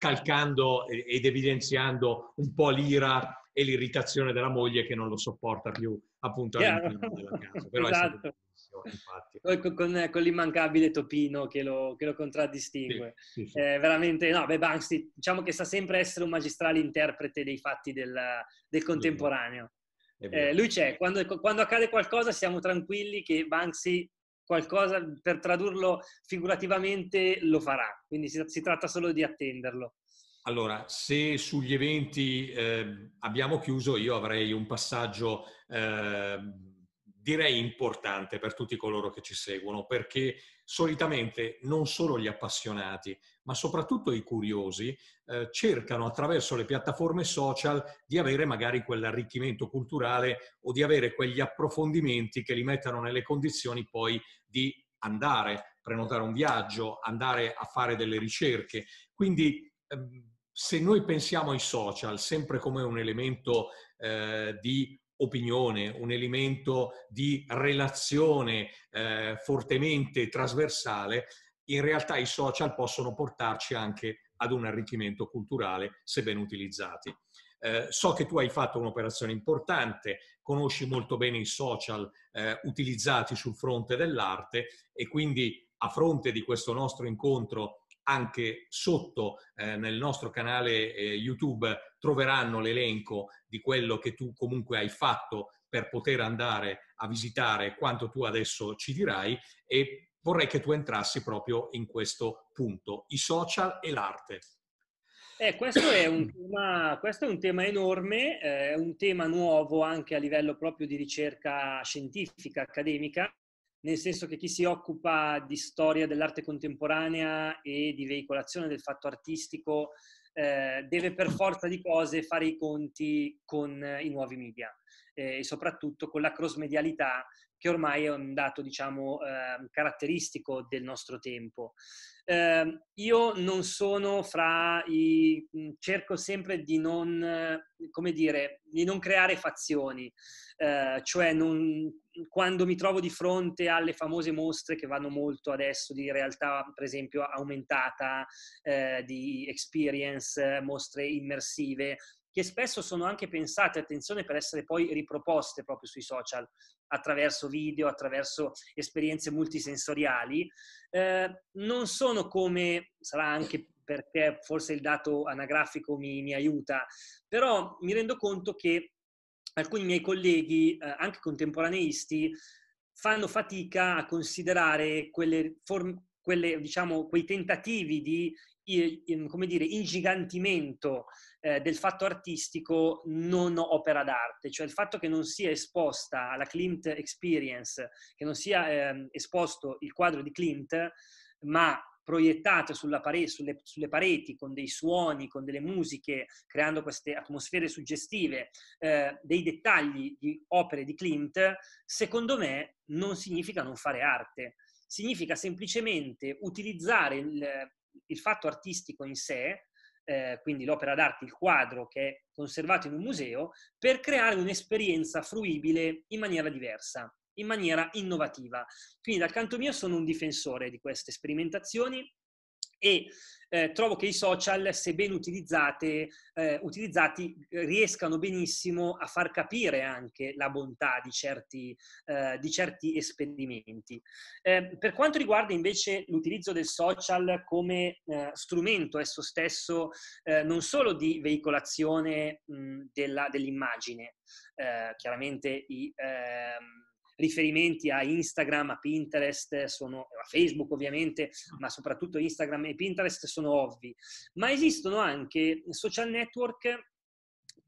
Speaker 1: calcando ed evidenziando un po' l'ira e l'irritazione della moglie che non lo sopporta più appunto all'interno della casa. Però
Speaker 2: esatto. Con, con, con, l'immancabile Topino che lo, che lo contraddistingue. Sì, sì, sì. Eh, veramente, no, beh, Banksy diciamo che sa sempre essere un magistrale interprete dei fatti del, del contemporaneo. Eh, lui c'è, quando, quando, accade qualcosa siamo tranquilli che Banksy qualcosa per tradurlo figurativamente lo farà, quindi si, si tratta solo di attenderlo.
Speaker 1: Allora, se sugli eventi eh, abbiamo chiuso, io avrei un passaggio eh, direi importante per tutti coloro che ci seguono, perché solitamente non solo gli appassionati, ma soprattutto i curiosi eh, cercano attraverso le piattaforme social di avere magari quell'arricchimento culturale o di avere quegli approfondimenti che li mettano nelle condizioni poi di andare, prenotare un viaggio, andare a fare delle ricerche. Quindi ehm, se noi pensiamo ai social sempre come un elemento eh, di opinione, un elemento di relazione eh, fortemente trasversale, in realtà i social possono portarci anche ad un arricchimento culturale se ben utilizzati. Eh, so che tu hai fatto un'operazione importante, conosci molto bene i social eh, utilizzati sul fronte dell'arte e quindi a fronte di questo nostro incontro anche sotto eh, nel nostro canale eh, YouTube troveranno l'elenco di quello che tu comunque hai fatto per poter andare a visitare quanto tu adesso ci dirai e vorrei che tu entrassi proprio in questo punto, i social e l'arte.
Speaker 2: Eh, questo, è tema, questo, è un tema, enorme, eh, è un tema nuovo anche a livello proprio di ricerca scientifica, accademica, nel senso che chi si occupa di storia dell'arte contemporanea e di veicolazione del fatto artistico eh, deve per forza di cose fare i conti con i nuovi media eh, e soprattutto con la cross-medialità che ormai è un dato, diciamo, eh, caratteristico del nostro tempo. Eh, io non sono fra i... cerco sempre di non, come dire, di non creare fazioni, eh, cioè non, quando mi trovo di fronte alle famose mostre che vanno molto adesso di realtà, per esempio, aumentata, eh, di experience, mostre immersive, che spesso sono anche pensate, attenzione, per essere poi riproposte proprio sui social attraverso video, attraverso esperienze multisensoriali, eh, non sono come, sarà anche perché forse il dato anagrafico mi, mi aiuta, però mi rendo conto che alcuni miei colleghi, eh, anche contemporaneisti, fanno fatica a considerare quelle forme, quelle, diciamo, quei tentativi di come dire, ingigantimento eh, del fatto artistico non opera d'arte, cioè il fatto che non sia esposta alla Klimt Experience, che non sia eh, esposto il quadro di Klimt, ma proiettate pare- sulle, sulle, pareti con dei suoni, con delle musiche, creando queste atmosfere suggestive, eh, dei dettagli di opere di Klimt, secondo me non significa non fare arte, significa semplicemente utilizzare il, il fatto artistico in sé, eh, quindi l'opera d'arte, il quadro che è conservato in un museo, per creare un'esperienza fruibile in maniera diversa, in maniera innovativa. Quindi dal canto mio sono un difensore di queste sperimentazioni e eh, trovo che i social, se ben utilizzate, eh, utilizzati, riescano benissimo a far capire anche la bontà di certi, eh, di certi esperimenti. Eh, per quanto riguarda invece l'utilizzo del social come eh, strumento esso stesso, eh, non solo di veicolazione mh, della, dell'immagine, chiaramente i ehm, riferimenti a Instagram, a Pinterest, sono, a Facebook ovviamente, ma soprattutto Instagram e Pinterest sono ovvi. Ma esistono anche social network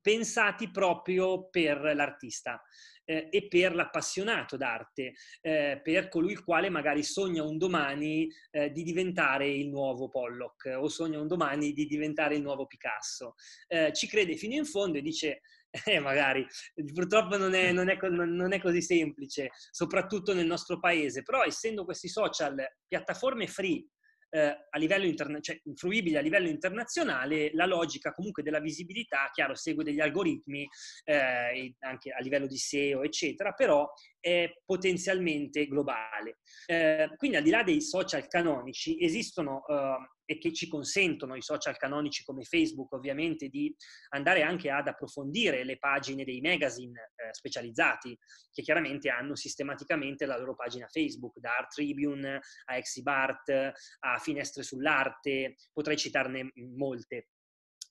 Speaker 2: pensati proprio per l'artista eh, e per l'appassionato d'arte, eh, per colui il quale magari sogna un domani eh, di diventare il nuovo Pollock o sogna un domani di diventare il nuovo Picasso. Eh, ci crede fino in fondo e dice eh, magari, purtroppo non è, non, è, non è, così semplice, soprattutto nel nostro paese, però essendo questi social piattaforme free eh, a livello interna- cioè, fruibili a livello internazionale, la logica comunque della visibilità, chiaro, segue degli algoritmi eh, anche a livello di SEO, eccetera, però è potenzialmente globale. Eh, quindi al di là dei social canonici esistono eh, e che ci consentono i social canonici come Facebook ovviamente di andare anche ad approfondire le pagine dei magazine eh, specializzati che chiaramente hanno sistematicamente la loro pagina Facebook, da Art Tribune a Exibart a Finestre sull'arte, potrei citarne molte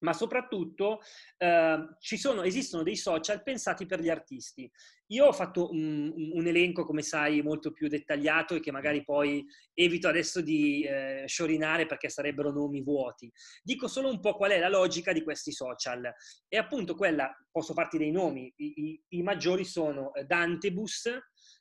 Speaker 2: ma soprattutto eh, sono, esistono dei social pensati per gli artisti. Io ho fatto un, un, elenco, come sai, molto più dettagliato e che magari poi evito adesso di eh, sciorinare perché sarebbero nomi vuoti. Dico solo un po' qual è la logica di questi social. E appunto quella, posso farti dei nomi, i, i, i maggiori sono eh, Dantebus,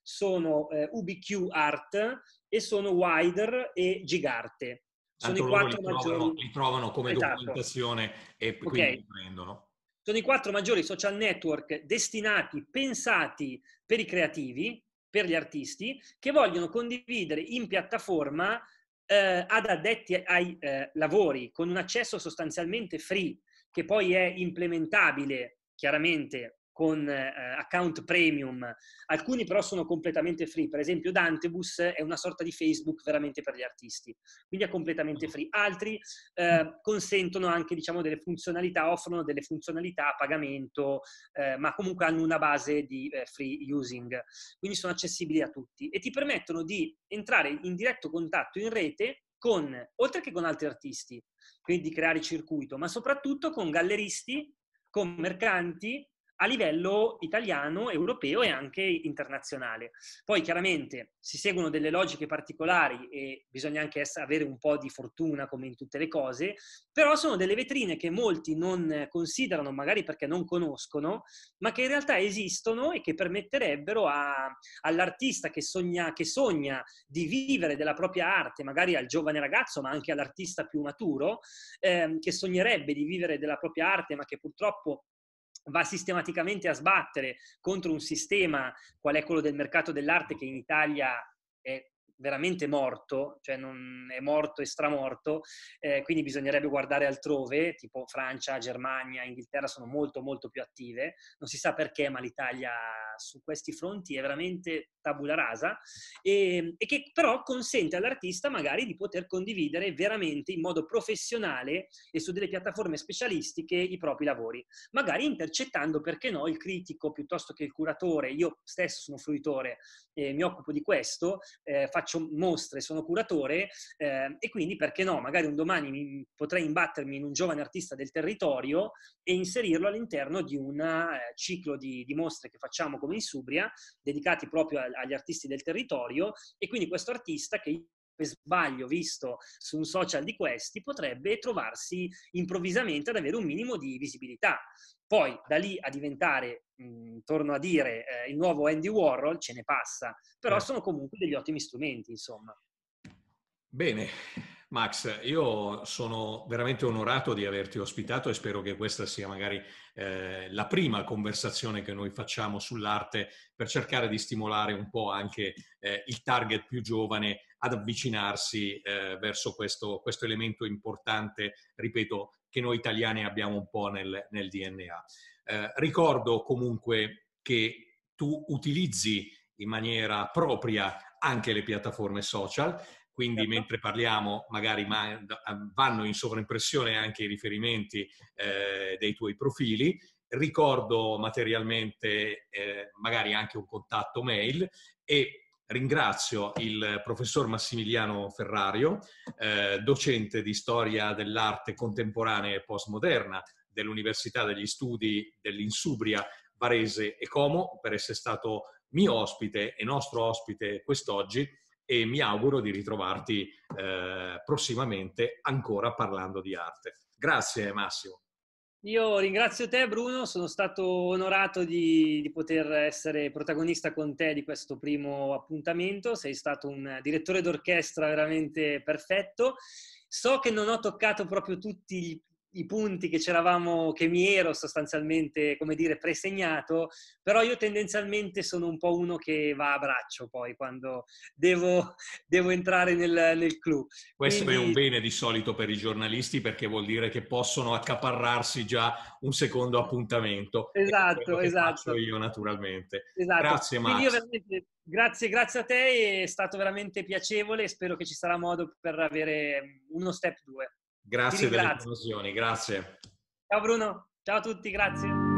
Speaker 2: sono eh, UBQ Art e sono Wider e Gigarte.
Speaker 1: Sono i quattro li maggiori. Trovano, li trovano come esatto. documentazione e quindi okay. li prendono.
Speaker 2: Sono i quattro maggiori social network destinati, pensati per i creativi, per gli artisti, che vogliono condividere in piattaforma eh, ad addetti ai eh, lavori con un accesso sostanzialmente free, che poi è implementabile chiaramente con eh, account premium, alcuni però sono completamente free, per esempio Dantebus è una sorta di Facebook veramente per gli artisti, quindi è completamente free. Altri eh, consentono anche diciamo delle funzionalità, offrono delle funzionalità a pagamento, eh, ma comunque hanno una base di eh, free using, quindi sono accessibili a tutti e ti permettono di entrare in diretto contatto in rete con, oltre che con altri artisti, quindi di creare circuito, ma soprattutto con galleristi, con mercanti a livello italiano, europeo e anche internazionale. Poi chiaramente si seguono delle logiche particolari e bisogna anche avere un po' di fortuna come in tutte le cose, però sono delle vetrine che molti non considerano, magari perché non conoscono, ma che in realtà esistono e che permetterebbero a, all'artista che sogna, che sogna di vivere della propria arte, magari al giovane ragazzo, ma anche all'artista più maturo, eh, che sognerebbe di vivere della propria arte, ma che purtroppo va sistematicamente a sbattere contro un sistema qual è quello del mercato dell'arte che in Italia è veramente morto, cioè non è morto e stramorto, eh, quindi bisognerebbe guardare altrove, tipo Francia, Germania, Inghilterra sono molto molto più attive, non si sa perché, ma l'Italia su questi fronti è veramente tabula rasa. E, e che però consente all'artista magari di poter condividere veramente in modo professionale e su delle piattaforme specialistiche i propri lavori, magari intercettando, perché no, il critico piuttosto che il curatore, io stesso sono fruitore, eh, mi occupo di questo, eh, faccio faccio mostre, sono curatore eh, e quindi perché no, magari un domani mi, potrei imbattermi in un giovane artista del territorio e inserirlo all'interno di un eh, ciclo di, di, mostre che facciamo come in Subria, dedicati proprio a, agli artisti del territorio e quindi questo artista che sbaglio visto su un social di questi potrebbe trovarsi improvvisamente ad avere un minimo di visibilità. Poi da lì a diventare, mh, torno a dire, eh, il nuovo Andy Warhol ce ne passa, però eh. sono comunque degli ottimi strumenti, insomma.
Speaker 1: Bene, Max, io sono veramente onorato di averti ospitato e spero che questa sia magari eh, la prima conversazione che noi facciamo sull'arte per cercare di stimolare un po' anche eh, il target più giovane ad avvicinarsi eh, verso questo, questo, elemento importante, ripeto, che noi italiani abbiamo un po' nel, nel DNA. Eh, ricordo comunque che tu utilizzi in maniera propria anche le piattaforme social, quindi certo. mentre parliamo magari vanno in sovraimpressione anche i riferimenti eh, dei tuoi profili. Ricordo materialmente eh, magari anche un contatto mail e ringrazio il professor Massimiliano Ferrario, eh, docente di storia dell'arte contemporanea e postmoderna dell'Università degli Studi dell'Insubria, Varese e Como, per essere stato mio ospite e nostro ospite quest'oggi e mi auguro di ritrovarti eh, prossimamente ancora parlando di arte. Grazie Massimo.
Speaker 2: Io ringrazio te Bruno, sono stato onorato di, di, poter essere protagonista con te di questo primo appuntamento, sei stato un direttore d'orchestra veramente perfetto. So che non ho toccato proprio tutti i punti che c'eravamo, che mi ero sostanzialmente, come dire, presegnato, però io tendenzialmente sono un po' uno che va a braccio poi quando devo, [laughs] devo entrare nel, nel clou.
Speaker 1: Questo Quindi... è un bene di solito per i giornalisti perché vuol dire che possono accaparrarsi già un secondo appuntamento.
Speaker 2: Esatto, esatto.
Speaker 1: io naturalmente.
Speaker 2: Esatto. Grazie Max. Grazie, grazie a te, è stato veramente piacevole e spero che ci sarà modo per avere uno step 2.
Speaker 1: Grazie delle informazioni, grazie.
Speaker 2: Ciao Bruno, ciao a tutti, grazie.